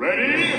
Ready?